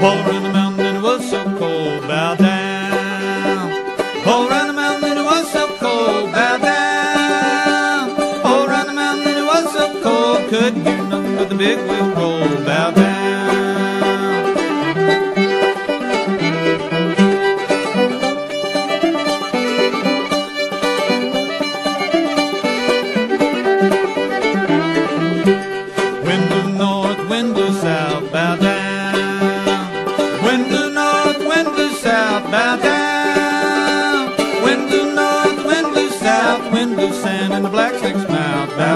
All around the mountain it was so cold, bow down. All around the mountain it was so cold, bow down. All around the mountain it was so cold, couldn't hear nothing but the big wheel roll, bow. Wind to north, wind to south, bow down. Wind to north, wind to south, wind to sand in the black snake's mouth, bow.